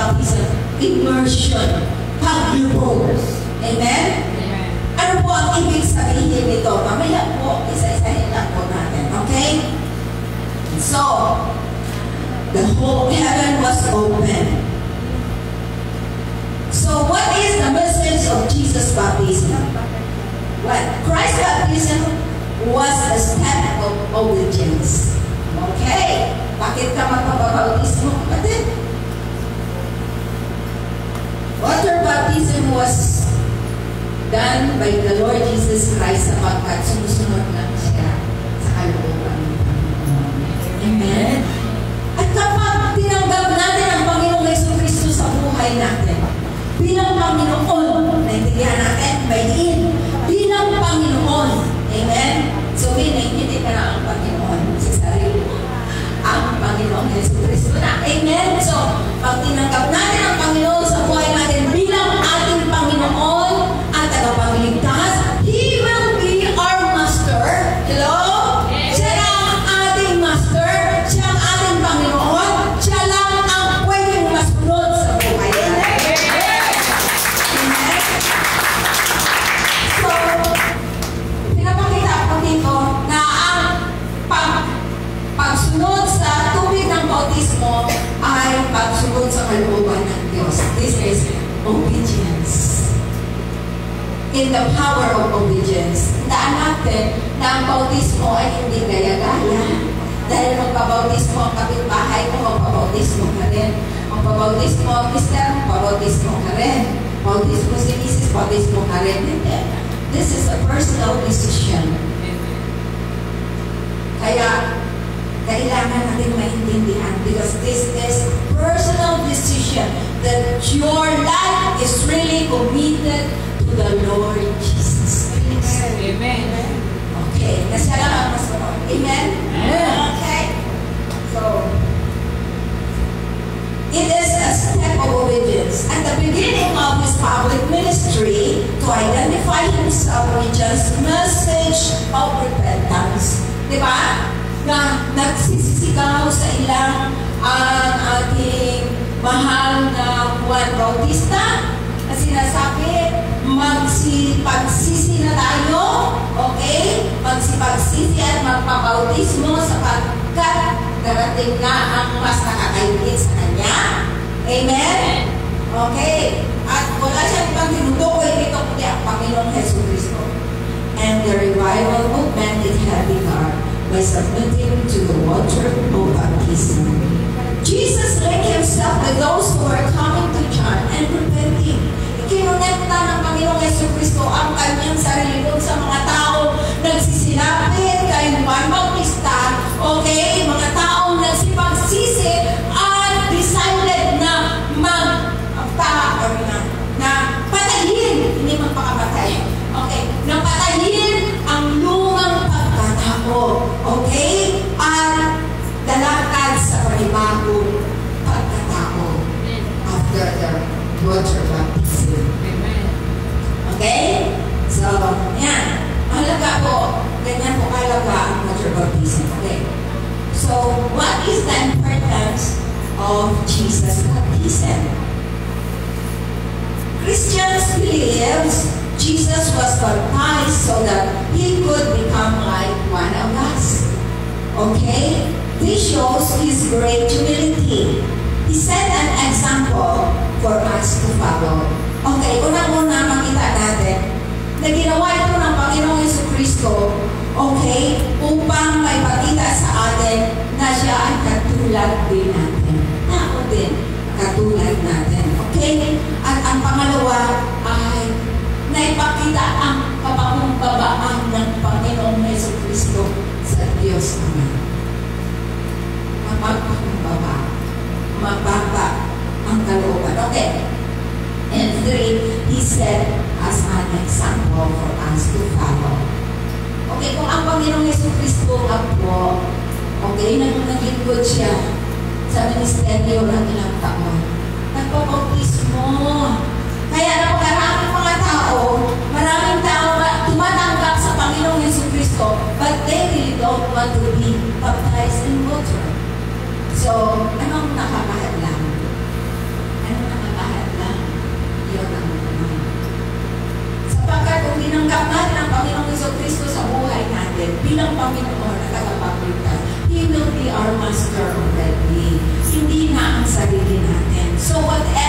baptism, immersion, paglubog. Amen? Ano po ang ibig sabihin nito? Mamaya po, isa-isahin lang po natin. Okay? So, the whole heaven was open. So, what is the message of Jesus' baptism? Well, Christ's baptism was a step of obedience. Okay? Bakit ka magpapabautismo, kapatid? Water baptism was done by the Lord Jesus Christ sapagkat sumusunod lang siya sa kalooban ng. Amen? Na ang bautismo ay hindi gaya-gaya. Dahil magpabautismo ang kapitbahay mo, magpabautismo ka rin. Magpabautismo ang mister, magpabautismo ka rin. Bautismo si Mrs., bautismo ka rin. Hindi. This is a personal decision. Kaya, kailangan natin maintindihan because this is personal decision that your life is really committed to the Lord Jesus Christ. Amen. Okay, nasya lang ang masunod. Amen? Okay. So, it is a step of obedience. At the beginning of his public ministry, to identify himself with just message of repentance. Di ba? Na nagsisisigaw sa ilang ang ating mahal na Juan Bautista na sinasabi, magsipagsisi na tayo, okay? Magsipagsisi at magpabautismo sapagkat darating na ang mas nakakaingit sa Kanya. Amen? Okay. At wala siyang ibang tinutukoy dito kundi ang Panginoong Heso Kristo. And the revival movement it had begun by submitting to the water of naipakita ang kapakumbabaan ng Panginoong Yesu Kristo sa Diyos Ama. Mapagpakumbaba. Mababa ang kalooban. Okay. And three, he said as an example for us to follow. Okay, kung ang Panginoong Yesu Kristo po, okay, nang naglingkod siya sa ministeryo ng ilang taon, nagpapautismo. Kaya napakaraming mga tao, maraming tao tumatanggap sa Panginoong Yesu Kristo, but they really don't want to be baptized in water. So, anong nakakahal lang? Anong nakakahal lang? Iyon ang naman. Sapagkat kung tinanggap natin ang Panginoong Yesu Kristo sa buhay natin, bilang Panginoon at tagapagligtas, He will be our master already. Hindi na ang sarili natin. So, whatever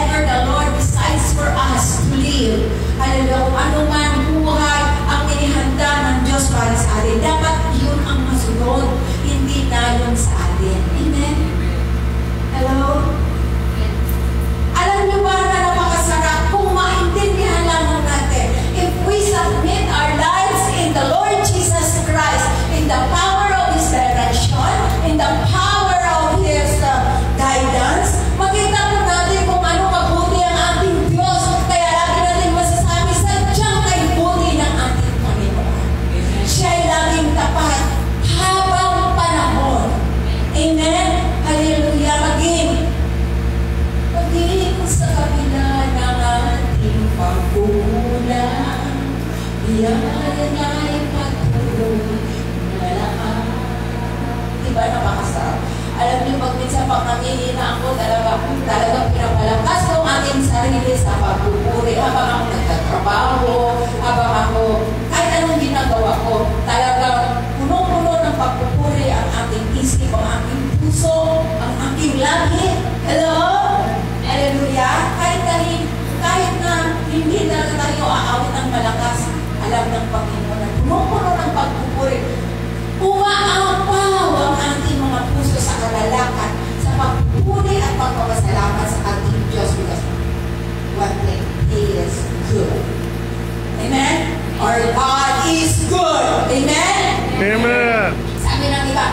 sarili sa pagpupuri habang ako nagtatrabaho Amen? Our God is good. Amen? Amen. Sabi ng iba,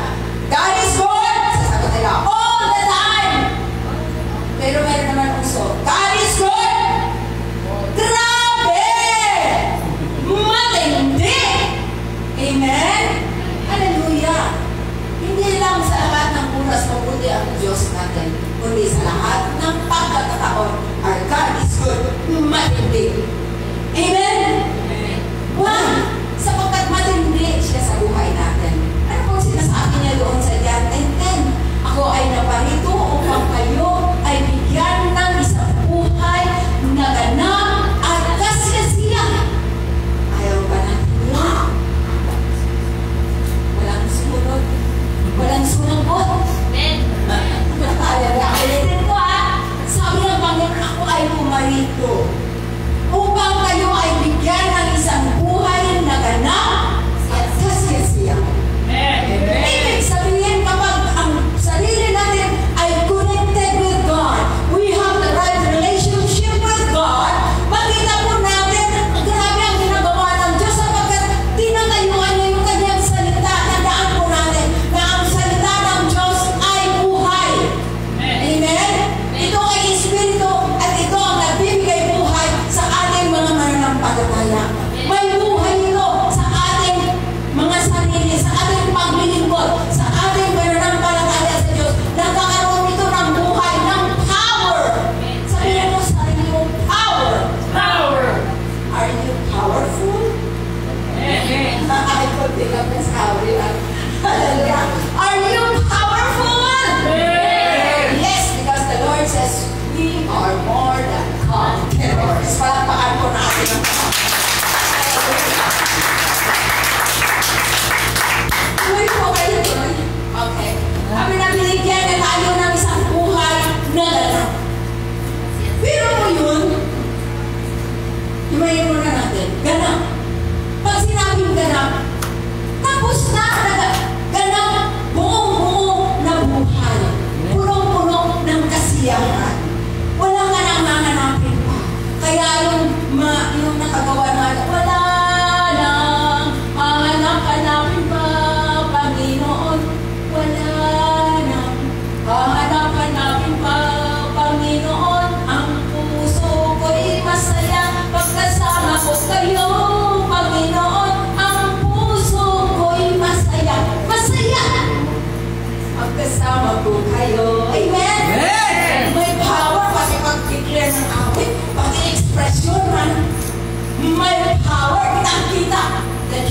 God is good. Sasagot nila, all the time. Pero meron naman uso, God is good. Grabe! Matindi! Amen? Hallelujah! Hindi lang sa lahat ng oras mabuti ang Diyos natin, kundi sa lahat ng pagkakataon, our God is good. Matindi!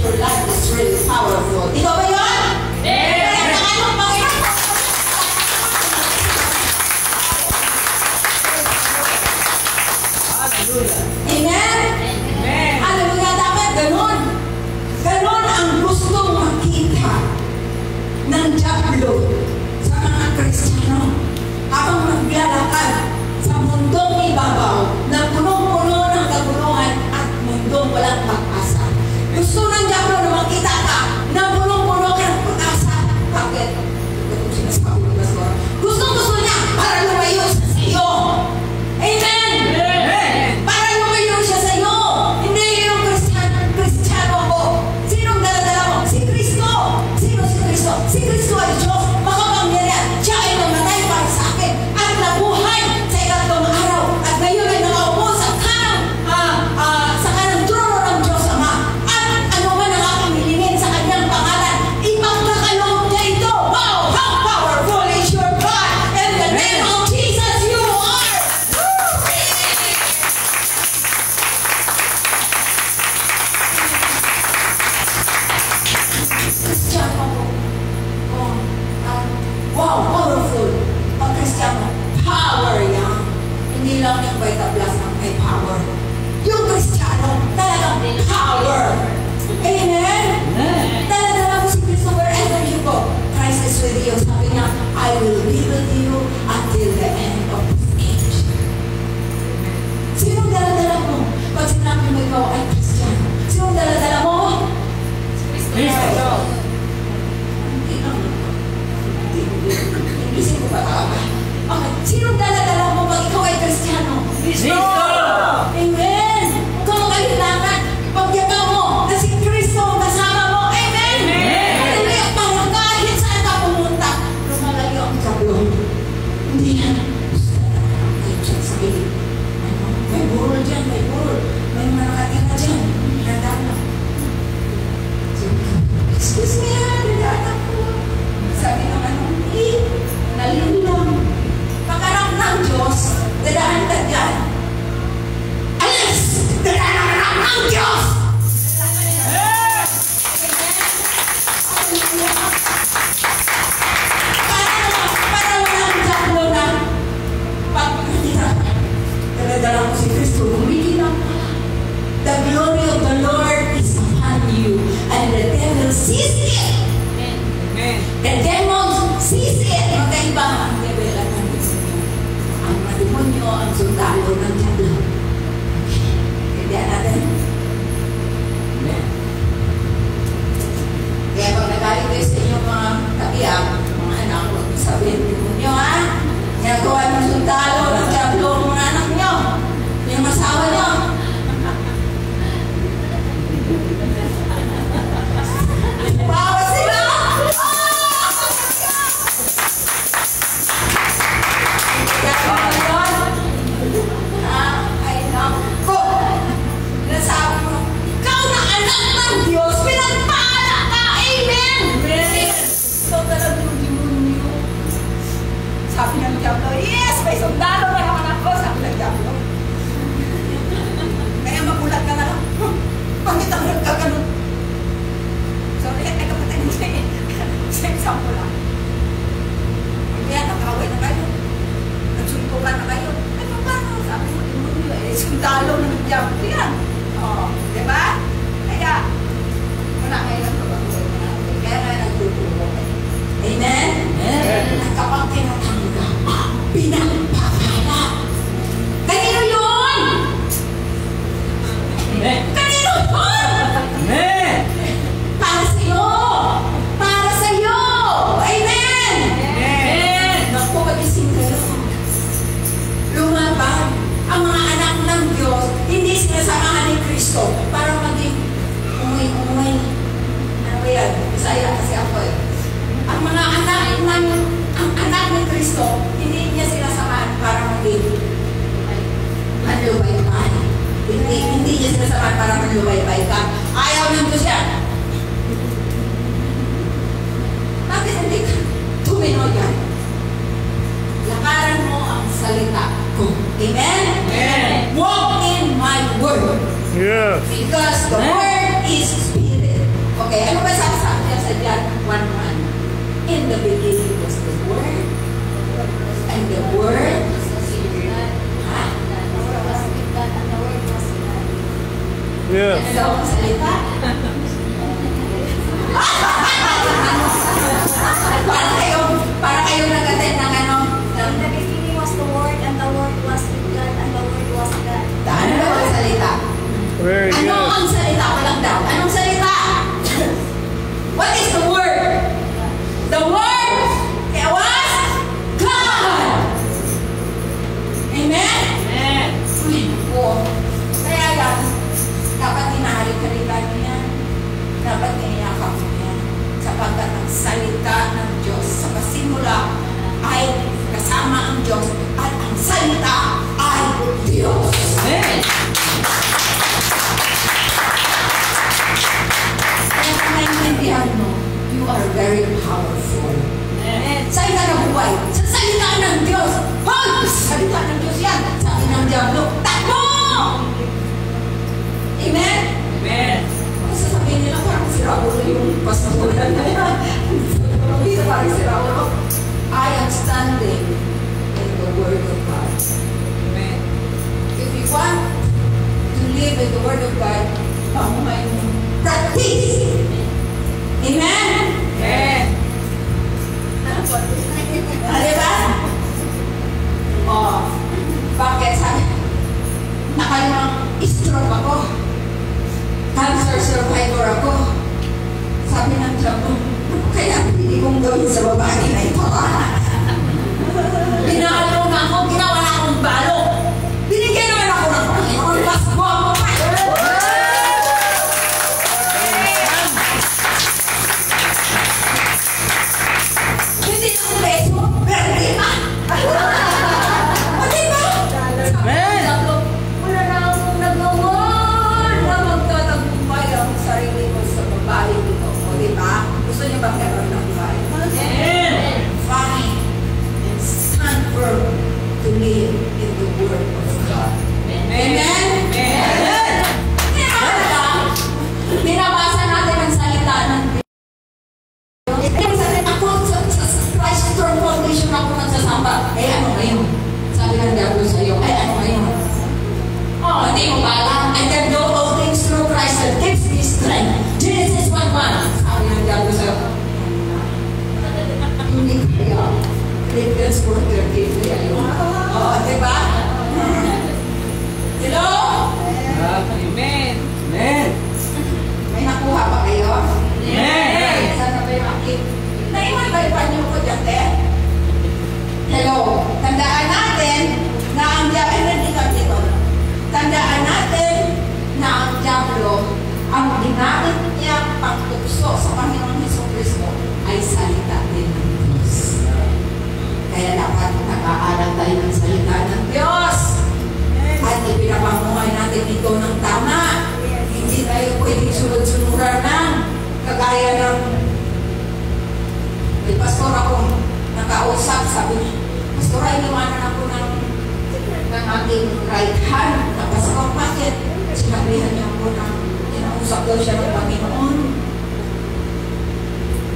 Your life is really powerful. live in the Word of God, practice. Amen.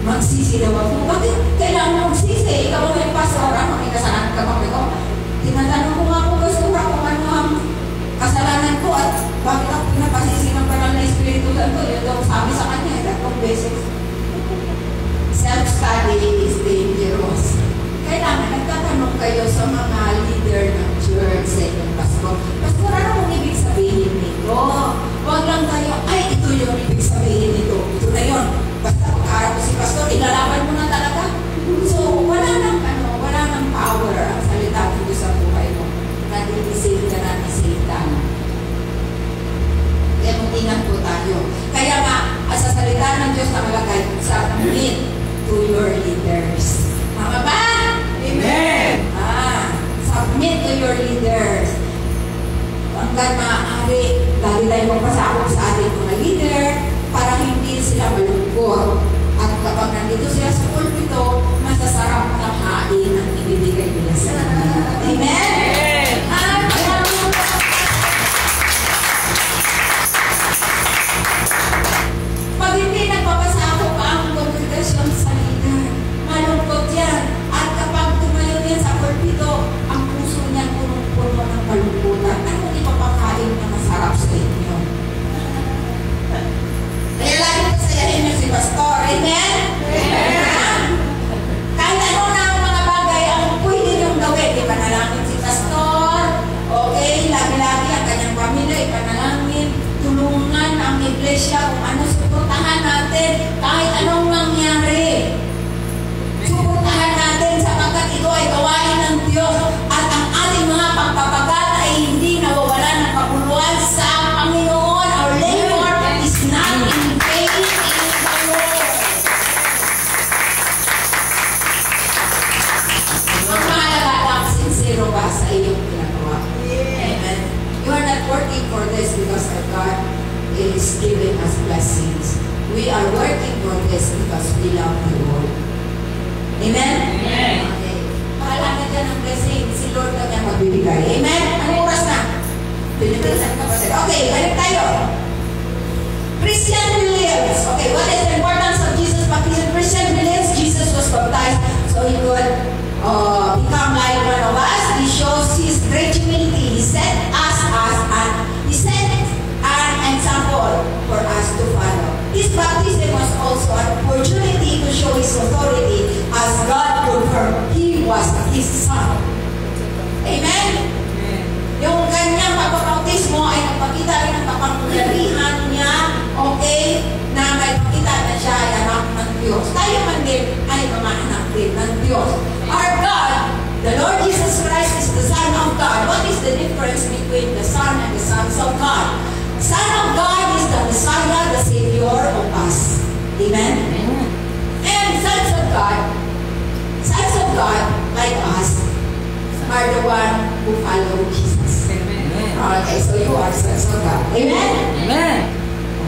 magsisi daw ako. Bakit kailangan magsisi? Ikaw na yung pastora, may kasalanan ka pa ko. Tinatanong ko nga po pastora kung ano ang kasalanan ko at bakit ako pinapasisi ng banal na Espiritu Santo. Yun daw sabi sa kanya, eh, tatlong beses. Self-study is dangerous. Kailangan nagtatanong kayo sa mga leader ng church sa inyo Panginoon po tayo. Kaya nga, sa salita ng Diyos nakalagay sa muli to your leaders. Tama ba? Amen! Ah, submit to your leaders. Hanggang maaari, lagi tayo magpasakot sa ating mga leader para hindi sila malungkot. At kapag nandito sila sa pulpito, masasarap ng hain ang ibibigay nila sa atin. Amen! Amen! This because we love the Lord. Amen? Amen. Okay. Bahala ka ng blessing. Si Lord na niya magbibigay. Amen? Anong oras na? Pilipisan ka pa. Okay, balik tayo. Christian beliefs. Okay, what is the importance of Jesus baptism? Christian beliefs, Jesus was baptized so he could uh, his authority as God confirmed he was his son. Amen? Yung kanyang pagbabautismo ay nagpakita rin ng kapangyarihan niya, okay, na may pakita na siya ay anak ng Diyos. Tayo man din ay mga anak din ng Diyos. Our God, the Lord Jesus Christ is the Son of God. What is the difference between the Son and the sons of God? Son of God is the Messiah, the Savior of us. Amen? Of God, sons of God, like us, are the one who follow Jesus. Okay, so you are sons of God. Amen? Amen.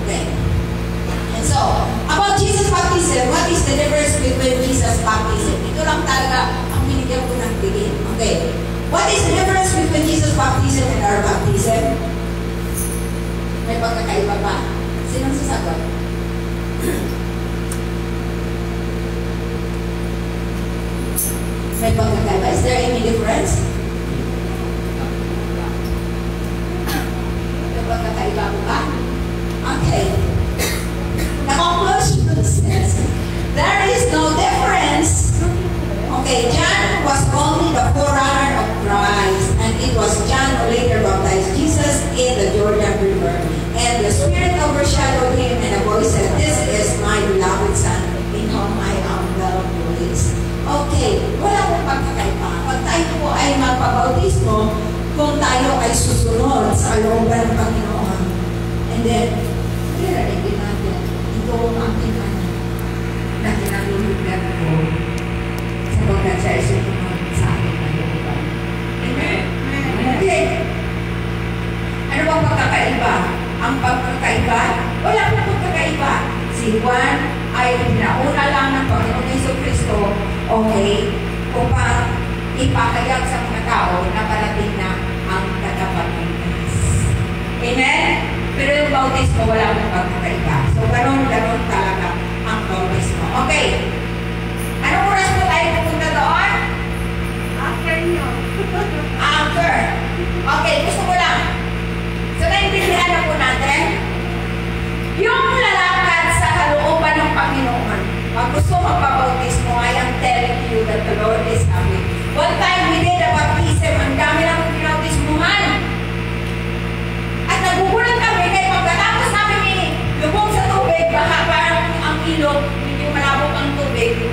Okay. And so, about Jesus baptism, what is the difference between Jesus baptism? Ito lang talaga ang binigyan ko ng tingin. Okay. What is the difference between Jesus baptism and our baptism? May pagkakaiba ba? Sinong sasagot? Pagkakaiba. Is there any difference? Pagkakaiba mo ba? Okay. The conclusion says, there is no difference. Okay, John was only the forerunner of Christ, and it was John who later baptized Jesus in the Jordan River. And the Spirit overshadowed him, and a voice said, pagkakaiba. Pag tayo po ay magpabautismo, kung tayo ay susunod sa kalooban ng Panginoon, and then, nilalaig din natin, ito ang anak na kinalulugan ko sapagkat siya bautismo, wala pong pagkakaiba. So, ganon-ganon talaga ang bautismo. Okay. Anong oras po tayo pupunta doon? After nyo. After. Okay, gusto ko lang. So, naintindihan na po natin. Yung lalakad sa kalooban ng Panginoon, pag gusto magpabautismo, I am telling you that the Lord is coming. One time ang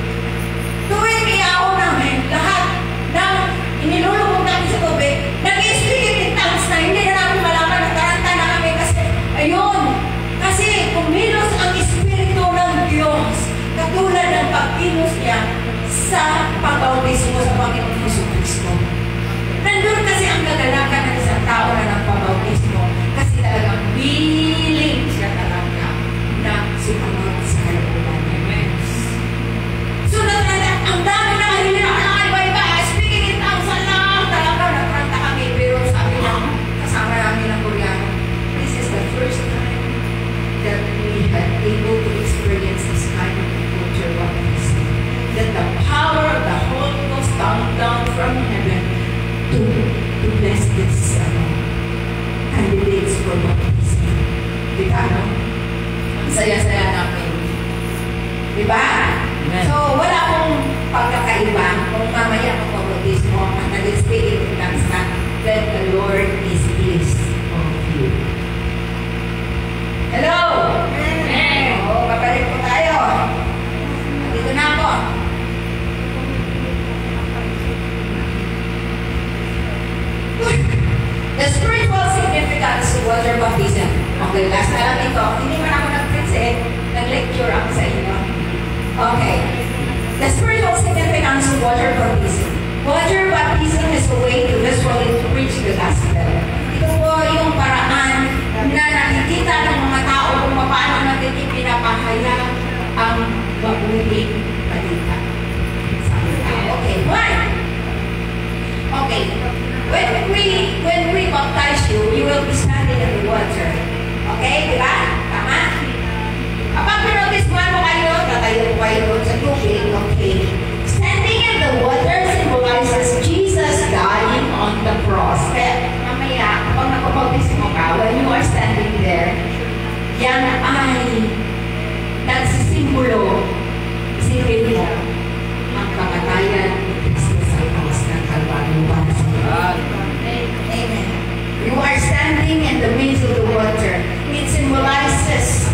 wind and the winds of the water. It symbolizes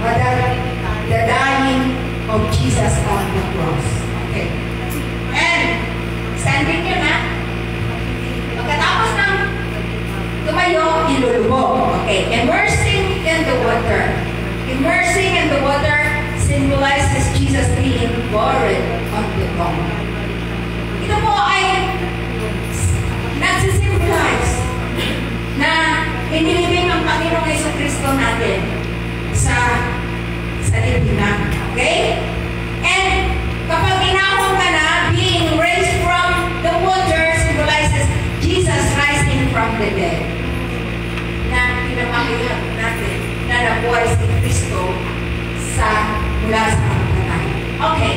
uh, the, the dying of Jesus on the cross. Okay. And, standing ka na. Pagkatapos ng tumayo, ilulubog. Okay. Immersing in the water. Immersing in the water symbolizes Jesus being buried on the tomb. Ito po ay nagsisimbolize na inilibing ang Panginoong Yeso Kristo natin sa sa libingan. Okay? And kapag inahon ka na, being raised from the water symbolizes Jesus rising from the dead. Na pinapakita natin na nabuhay si Kristo sa mula sa pagkatay. Okay.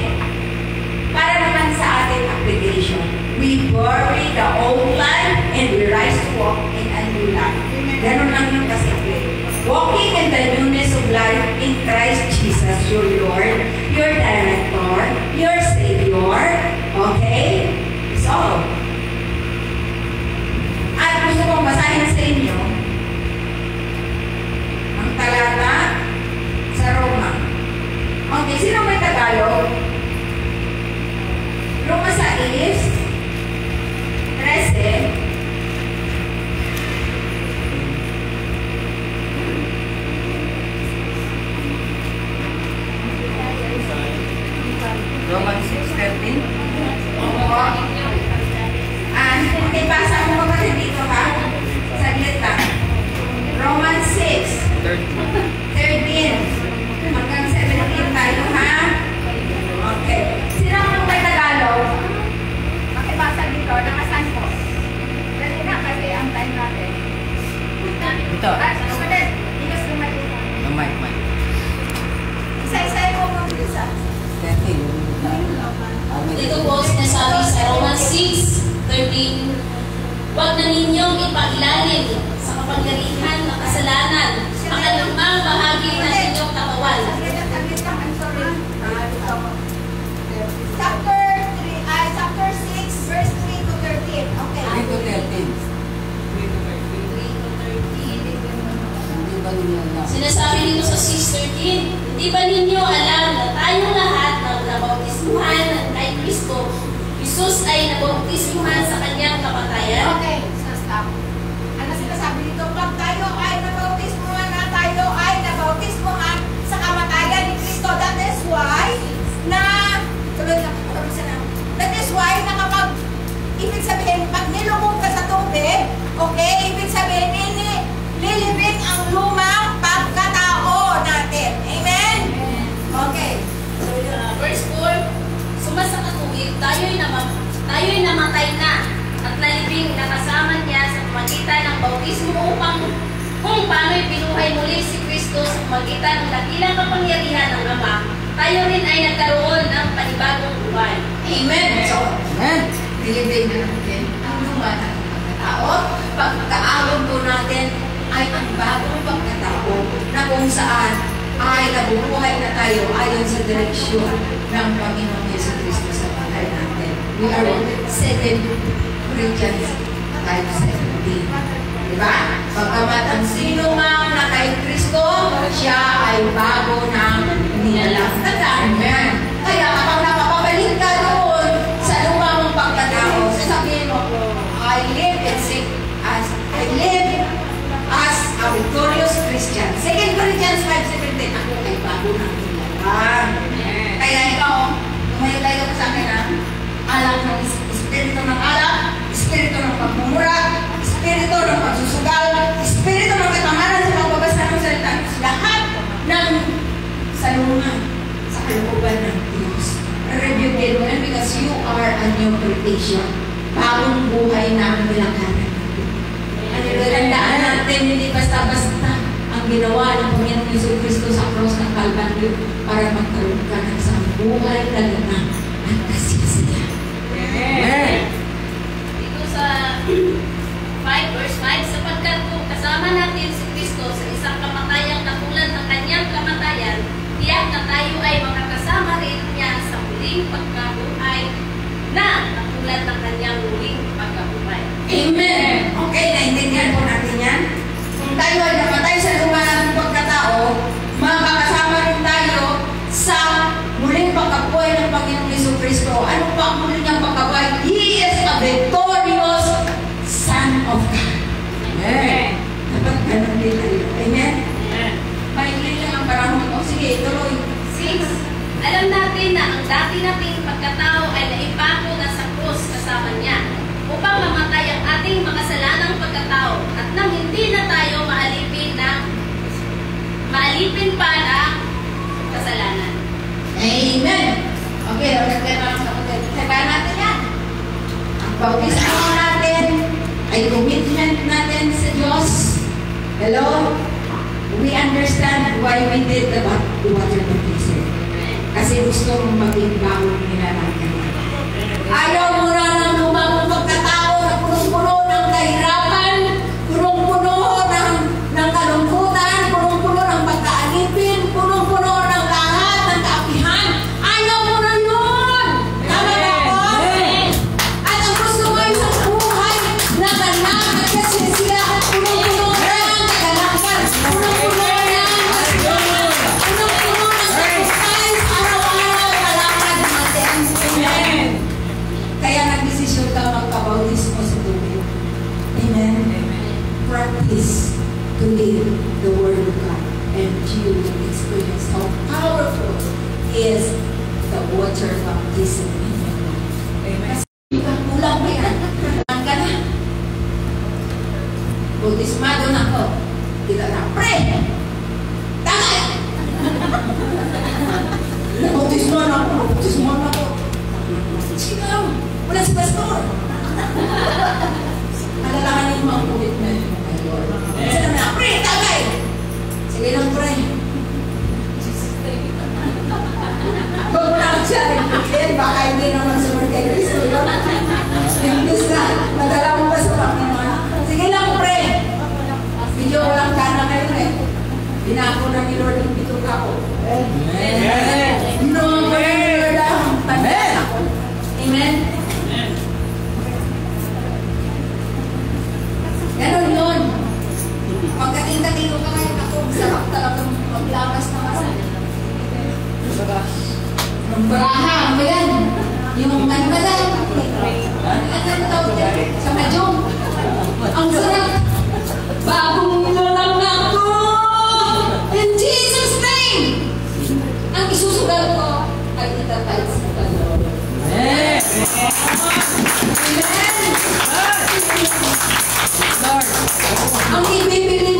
Para naman sa ating application, we bury the old life and we rise to walk in a new life. Ganun lang yung kasimple. Walking in the newness of life in Christ Jesus, your Lord, ipailalim sa kapangyarihan ng kasalanan ang anumang bahagi ng inyong katawan. Chapter 3, ah, chapter 6, verse 3 to 13. Okay. 3 to 13. Hindi ba ninyo alam? Sinasabi dito sa 6.13, Hindi ba ninyo alam na tayong lahat ng nabautismuhan kay Kristo, Jesus ay nabautismuhan sa kanyang kamatayan? Okay, ibig sabihin pag nilubog ka sa tubig, okay, ibig sabihin nili, lilibing ang lumang pagkatao natin. Amen? Okay. So, uh, verse 4, Sumasa katubig, tayo'y, nama, tayo'y namatay na at nalibing na kasama niya sa pamagitan ng bautismo upang kung paano'y binuhay muli si Kristo sa pamagitan ng dakilang kapangyarihan ng Ama, tayo rin ay nagkaroon ng panibagong buhay. Amen. So, Amen. Na natin ang luma ng pagkatao. Pagkakaawag po natin ay ang bagong pagkatao na kung saan ay nabubuhay na tayo ayon sa direksyon ng Panginoon Yesu Cristo sa buhay natin. We are 2 Corinthians 5.17 Diba? Pagkamat ang sino mang na kay Kristo, siya ay bago ng nilalang. Tandaan yan. Kaya kapag napapabalik live as a victorious Christian. 2 Corinthians 5.17 Ako ay bago ng nilalang. Kaya ikaw, tumayo tayo sa akin ha, alak ng espiritu ng alak, espiritu ng pagmumura, espiritu ng pagsusugal, espiritu ng katamaran sa pagbabasa ng salita, lahat ng salungan sa kalooban ng Diyos. Rebuke mo yan because you are a new creation. Bagong buhay na ang nilakaran natin. Ano tandaan natin, hindi basta-basta ang ginawa ng Panginoong Yesu Cristo sa cross ng Calvario para magkaroon ka ng isang buhay talaga at kasisiyan. Amen. Dito sa 5 verse 5, sapagkat kung kasama natin si Kristo sa isang kamatayang katulad ng kanyang kamatayan, tiyak na tayo ay makakasama rin niya sa huling pagkabuhay na katulad ng kanyang huling pagkabuhay. Amen! Okay, naintindihan po natin yan. Kung tayo ay namatay sa luma ng pagkatao, makakasama rin tayo sa muling Panginoong Yesu Kristo, ano pa ang muli niyang pagkabay? He is a victorious Son of God. Amen. Dapat ganun din tayo. Amen? Maikli lang ang panahon ko. Sige, tuloy. 6. Alam natin na ang dati nating pagkatao ay naipako na sa krus kasama niya upang mamatay ang ating makasalanang pagkatao at nang hindi na tayo maalipin ng maalipin pa ng kasalanan. Amen. Okay, na lang sa kapatid. Sabahan natin yan. Ang bautismo natin ay commitment natin sa Diyos. Hello? We understand why we did the, water baptism. Kasi gusto mong maging bagong nilalagay. Ayaw mo na ng lumang Bautismado na ako. Kita na, pre! Ang ibibili mo